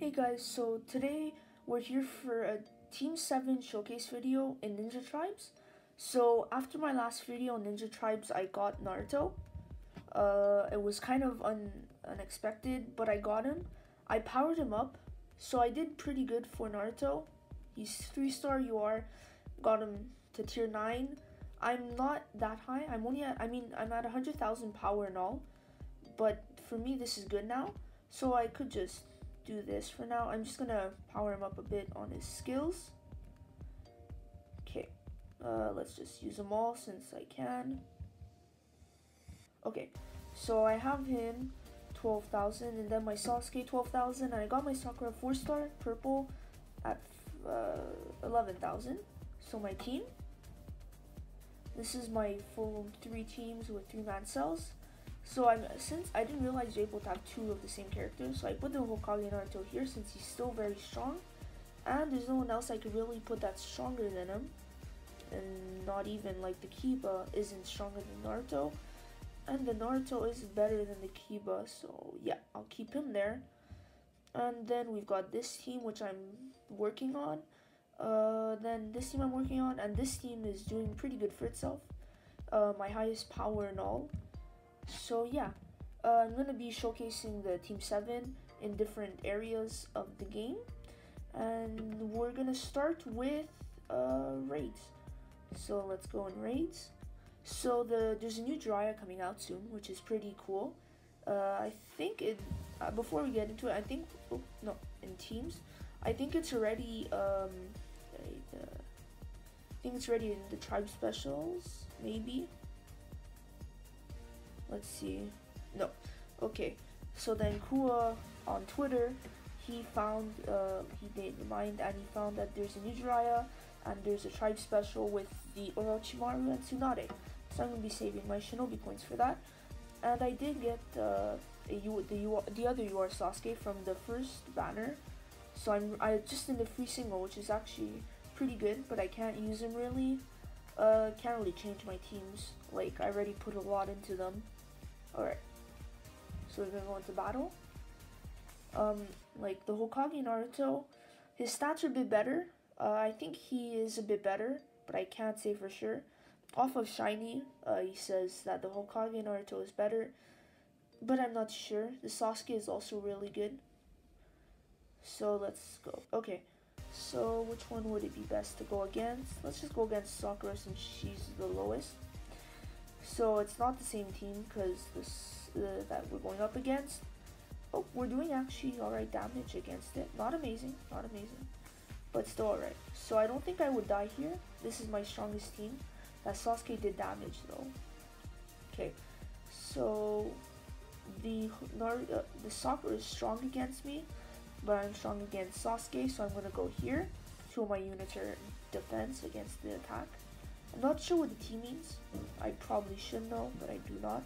Hey guys, so today we're here for a Team 7 showcase video in Ninja Tribes. So after my last video on Ninja Tribes, I got Naruto. Uh, it was kind of un unexpected, but I got him. I powered him up, so I did pretty good for Naruto. He's 3 star UR, got him to tier 9. I'm not that high, I'm only at, I mean, I'm at 100,000 power and all. But for me, this is good now. So I could just do this for now. I'm just gonna power him up a bit on his skills. Okay, uh, let's just use them all since I can. Okay, so I have him 12,000 and then my Sasuke 12,000 and I got my Sakura 4 star purple at uh, 11,000. So my team, this is my full three teams with three man cells. So I'm since I didn't realize you're able to have two of the same characters, so I put the Hokage Naruto here since he's still very strong, and there's no one else I could really put that's stronger than him, and not even like the Kiba isn't stronger than Naruto, and the Naruto is better than the Kiba, so yeah, I'll keep him there. And then we've got this team which I'm working on. Uh, then this team I'm working on, and this team is doing pretty good for itself. Uh, my highest power and all. So yeah, uh, I'm gonna be showcasing the Team 7 in different areas of the game. And we're gonna start with uh, raids. So let's go in raids. So the there's a new Jiraiya coming out soon, which is pretty cool. Uh, I think it, uh, before we get into it, I think, oh, no, in teams, I think it's already, um, uh, I think it's already in the tribe specials, maybe. Let's see. No. Okay. So then Kuwa on Twitter, he found, uh, he did the mind and he found that there's a new Jiraiya and there's a tribe special with the Orochimaru and Tsunade. So I'm to be saving my Shinobi points for that. And I did get uh, U, the, U, the other UR Sasuke from the first banner. So I'm I just in the free single, which is actually pretty good, but I can't use him really. Uh, can't really change my teams. Like, I already put a lot into them. Alright. So we're gonna go into battle. Um, like the Hokage Naruto, his stats are a bit better. Uh, I think he is a bit better, but I can't say for sure. Off of Shiny, uh, he says that the Hokage Naruto is better, but I'm not sure. The Sasuke is also really good. So let's go. Okay, so which one would it be best to go against? Let's just go against Sakura since she's the lowest. So it's not the same team because this uh, that we're going up against. Oh, we're doing actually alright damage against it. Not amazing, not amazing, but still alright. So I don't think I would die here. This is my strongest team. That Sasuke did damage though. Okay, so the uh, the Sakura is strong against me, but I'm strong against Sasuke, so I'm gonna go here. Of my units are defense against the attack. Not sure what the T means. I probably should know, but I do not.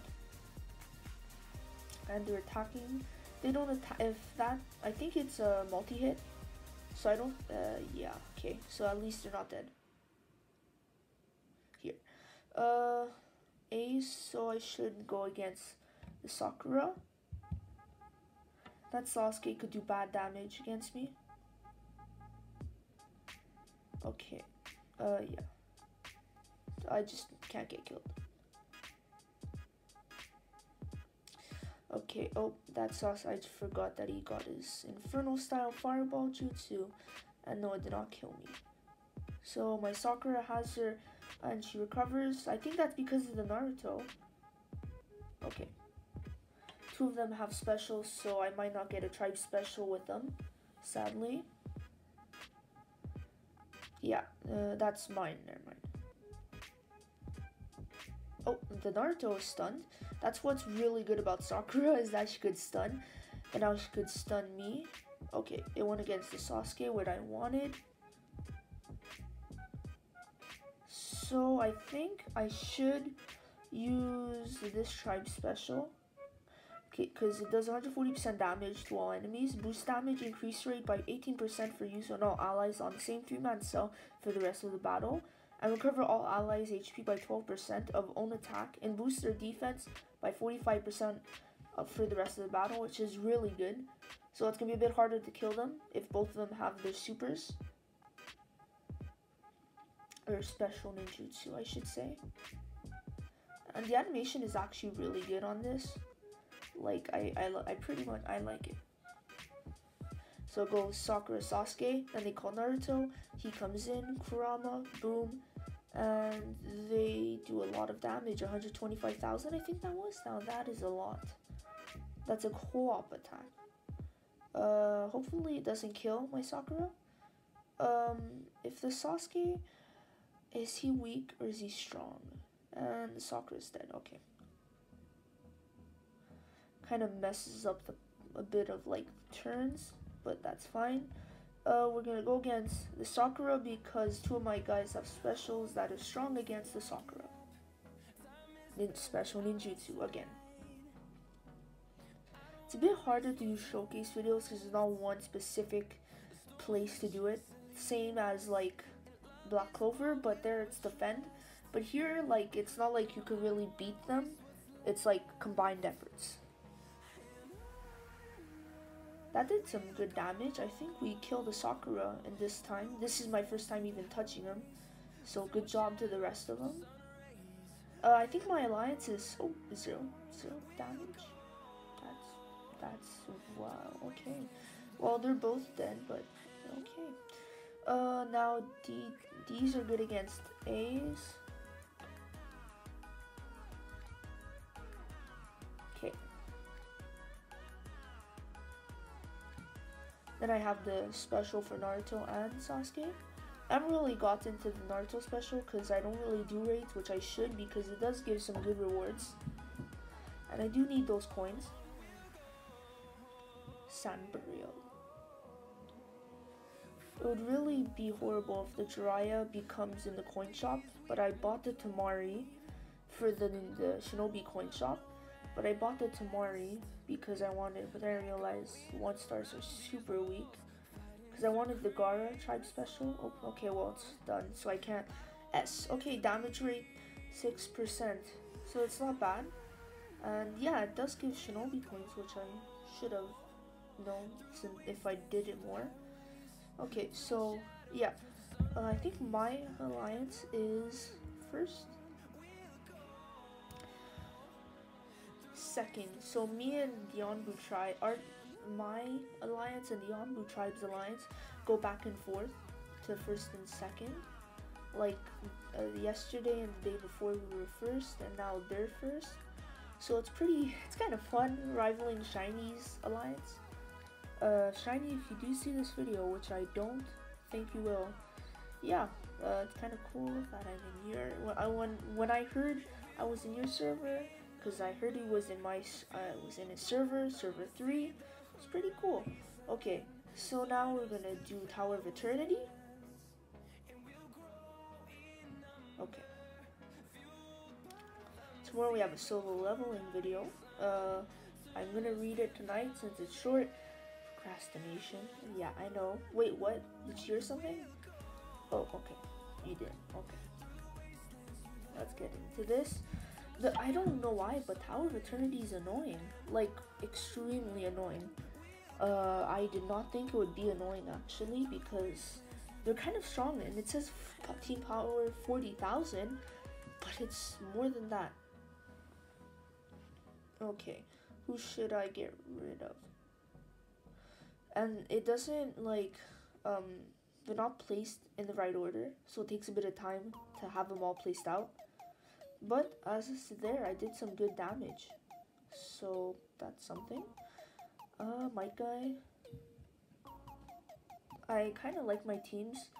And they're attacking. They don't attack. If that, I think it's a multi-hit. So I don't. Uh, yeah. Okay. So at least they're not dead. Here. Uh, Ace. So I should go against the Sakura. That Sasuke could do bad damage against me. Okay. Uh, yeah. I just can't get killed. Okay, oh, that sauce, I forgot that he got his Infernal style Fireball Jutsu, and no, it did not kill me. So my Sakura has her, and she recovers. I think that's because of the Naruto. Okay. Two of them have specials, so I might not get a tribe special with them, sadly. Yeah, uh, that's mine, never mind. Oh, the Naruto stunned. That's what's really good about Sakura is that she could stun. And now she could stun me. Okay, it went against the Sasuke, what I wanted. So I think I should use this tribe special. Okay, because it does 140% damage to all enemies. Boost damage increase rate by 18% for use on all allies on the same 3-man cell for the rest of the battle and recover all allies' HP by 12% of own attack and boost their defense by 45% uh, for the rest of the battle, which is really good. So it's gonna be a bit harder to kill them if both of them have their supers. Or special ninjutsu, I should say. And the animation is actually really good on this. Like, I, I, I pretty much, I like it. So it goes Sakura Sasuke, then they call Naruto, he comes in, Kurama, boom, and they do a lot of damage, 125,000 I think that was, now that is a lot. That's a co-op attack. Uh, hopefully it doesn't kill my Sakura. Um, if the Sasuke, is he weak or is he strong? And Sakura is dead, okay. Kind of messes up the, a bit of like turns, but that's fine. Uh, we're gonna go against the Sakura because two of my guys have specials that are strong against the Sakura. Nin special ninjutsu again. It's a bit harder to do showcase videos because there's not one specific place to do it. Same as like Black Clover, but there it's defend. But here, like, it's not like you could really beat them. It's like combined efforts. That did some good damage. I think we killed the Sakura in this time. This is my first time even touching him. So good job to the rest of them. Uh, I think my alliance is oh zero zero damage. That's that's wow okay. Well they're both dead, but okay. Uh, now D D's are good against A's. Then I have the special for Naruto and Sasuke. I haven't really got into the Naruto special because I don't really do raids, which I should because it does give some good rewards. And I do need those coins. Sanburial. It would really be horrible if the Jiraiya becomes in the coin shop, but I bought the Temari for the, the Shinobi coin shop. But I bought the Temari because I wanted, but I realized one stars are super weak. Because I wanted the Gaara tribe special. Oh, okay, well, it's done, so I can't. S. Okay, damage rate 6%. So it's not bad. And yeah, it does give Shinobi coins, which I should have known if I did it more. Okay, so yeah, uh, I think my alliance is first, second. So me and the Anbu tribe, are my alliance and the Anbu tribe's alliance go back and forth to first and second. Like uh, yesterday and the day before we were first, and now they're first. So it's pretty, it's kind of fun rivaling Shiny's alliance. Uh, Shiny, if you do see this video, which I don't think you will, yeah, uh, it's kind of cool that I'm in your. When I when when I heard I was in your server, because I heard he was in my uh, was in his server, server three. It's pretty cool. Okay, so now we're gonna do Tower of Eternity. Okay. Tomorrow we have a solo leveling video. Uh, I'm gonna read it tonight since it's short. Procrastination. Yeah, I know. Wait, what? Did you hear something? Oh, okay. You did. Okay. Let's get into this. The I don't know why, but Tower of Eternity is annoying. Like, extremely annoying. Uh, I did not think it would be annoying actually because they're kind of strong and it says team power 40,000, but it's more than that. Okay, who should I get rid of? and it doesn't like um they're not placed in the right order so it takes a bit of time to have them all placed out but as it's there i did some good damage so that's something uh might guy i kind of like my teams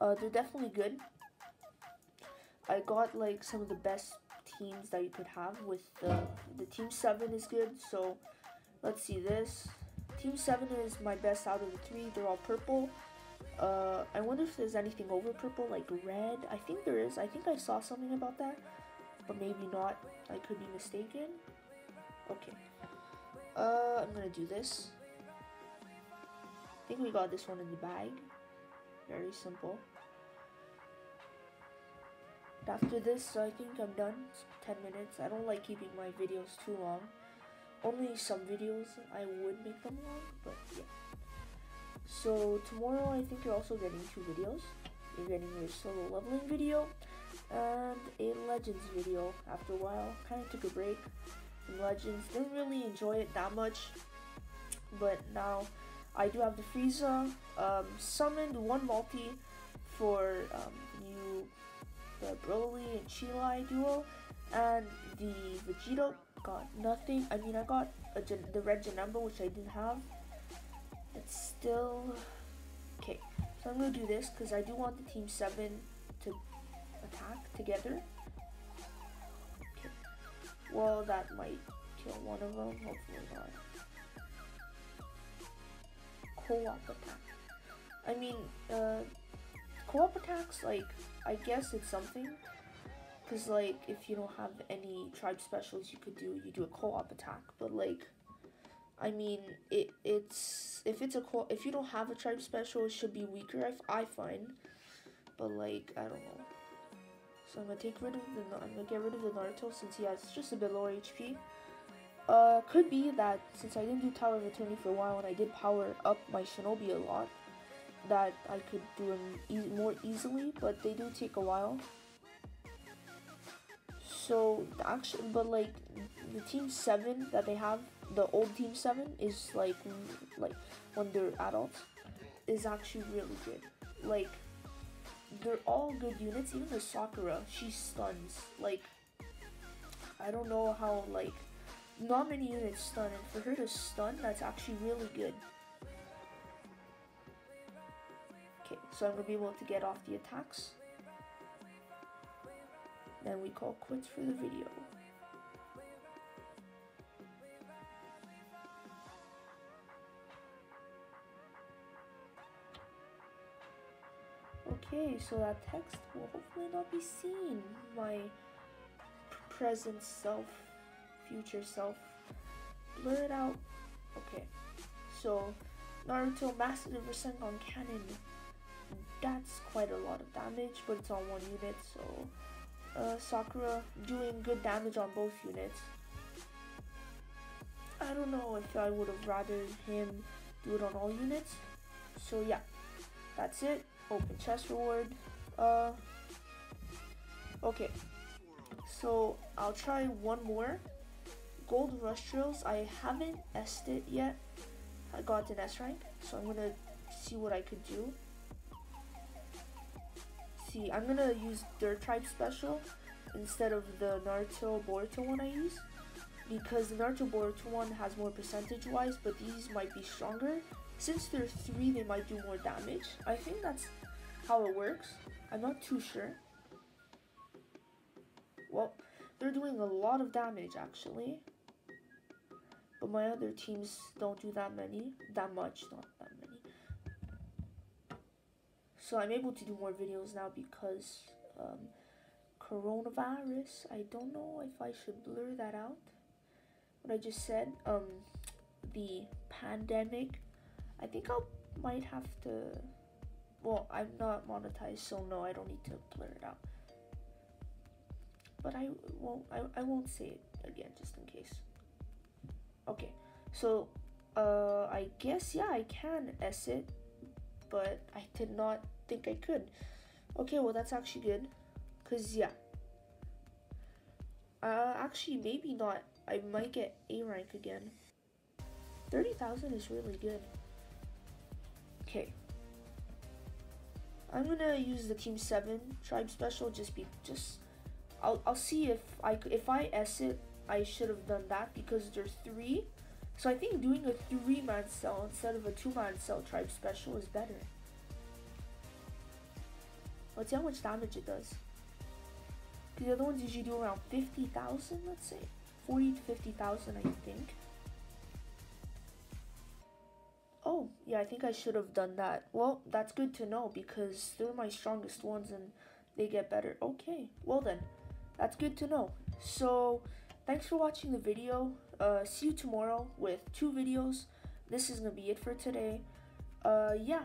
uh they're definitely good i got like some of the best teams that you could have with the the team 7 is good so let's see this Team 7 is my best out of the three. They're all purple. Uh, I wonder if there's anything over purple, like red. I think there is. I think I saw something about that. But maybe not. I could be mistaken. Okay. Uh, I'm gonna do this. I think we got this one in the bag. Very simple. After this, I think I'm done. It's 10 minutes. I don't like keeping my videos too long. only some videos I would make them long, but yeah. So tomorrow I think you're also getting two videos. You're getting your solo leveling video and a Legends video. After a while, kind of took a break Legends. Didn't really enjoy it that much, but now I do have the Frieza um, summoned one multi for um, new the Broly and Cheelai duo, and the Vegito got nothing. I mean, I got the red Janemba, which I didn't have. It's still okay. So I'm gonna do this because I do want the team seven attack together. Okay. Well, that might kill one of them. Hopefully not. Co-op attack. I mean, uh, co-op attacks, like, I guess it's something. Because, like, if you don't have any tribe specials you could do, you do a co-op attack. But, like, I mean, it it's if it's a co if you don't have a tribe special, it should be weaker. I, I find, but like I don't know. So I'm gonna take rid of the I'm gonna get rid of the Naruto since he has just a bit lower HP. Uh, could be that since I didn't do Tower of Eternity for a while and I did power up my Shinobi a lot, that I could do them e more easily, but they do take a while. So actually, but like the team seven that they have, the old team seven is like like when they're adults, is actually really good. Like they're all good units. Even the Sakura, she stuns. Like I don't know how like not many units stun, and for her to stun, that's actually really good. Okay, so I'm gonna be able to get off the attacks. Then we call quits for the video. Okay, so that text will hopefully not be seen. My present self, future self. Blur it out. Okay, so Naruto Master Rasengan Cannon. That's quite a lot of damage, but it's on one unit, so uh, Sakura doing good damage on both units. I don't know if I would have rather him do it on all units. So yeah, that's it. Open chest reward. Uh, okay, so I'll try one more. Gold Rush Drills. I haven't s it yet. I got an S rank, so I'm gonna see what I could do see, I'm gonna use their tribe special instead of the Naruto Boruto one I use because the Naruto Boruto one has more percentage wise, but these might be stronger. Since they're three, they might do more damage. I think that's how it works. I'm not too sure. Well, they're doing a lot of damage actually. But my other teams don't do that many, that much, not that many. So I'm able to do more videos now because um, coronavirus. I don't know if I should blur that out. What I just said, um, the pandemic. I think I might have to. Well, I'm not monetized, so no, I don't need to blur it out. But I won't. I, I won't say it again, just in case. Okay, so uh, I guess yeah, I can S it, but I did not think I could. Okay, well that's actually good. Cause yeah. Uh, actually maybe not. I might get A rank again. 30,000 is really good. Okay. I'm gonna use the team 7 tribe special just be just I'll I'll see if I if I S it I should have done that because there's 3 so I think doing a 3 man cell instead of a 2 man cell tribe special is better. Let's see how much damage it does. The other ones usually do around 50,000, let's say. 40 to 50,000, I think. Oh, yeah, I think I should have done that. Well, that's good to know because they're my strongest ones and they get better. Okay, well then, that's good to know. So, thanks for watching the video. Uh, see you tomorrow with two videos. This is going to be it for today. Uh, yeah,